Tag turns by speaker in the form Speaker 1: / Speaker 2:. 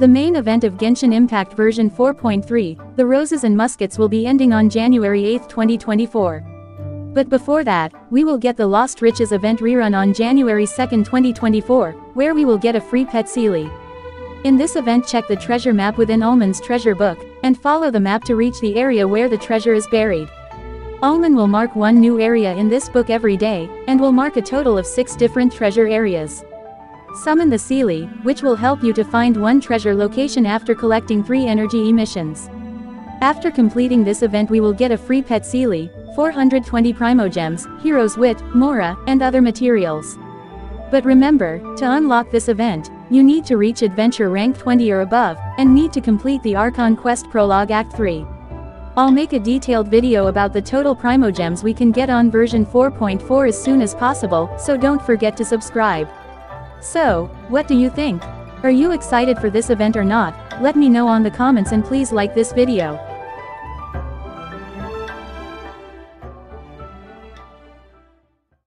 Speaker 1: The main event of Genshin Impact version 4.3, the Roses and Muskets will be ending on January 8, 2024. But before that, we will get the Lost Riches event rerun on January 2, 2024, where we will get a free pet Seelie. In this event check the treasure map within Ullman's treasure book, and follow the map to reach the area where the treasure is buried. Ullman will mark one new area in this book every day, and will mark a total of six different treasure areas. Summon the Seelie, which will help you to find one treasure location after collecting three energy emissions. After completing this event we will get a free pet Seelie, 420 Primogems, Hero's Wit, Mora, and other materials. But remember, to unlock this event, you need to reach adventure rank 20 or above, and need to complete the Archon Quest Prologue Act 3. I'll make a detailed video about the total Primogems we can get on version 4.4 as soon as possible, so don't forget to subscribe. So, what do you think? Are you excited for this event or not? Let me know on the comments and please like this video.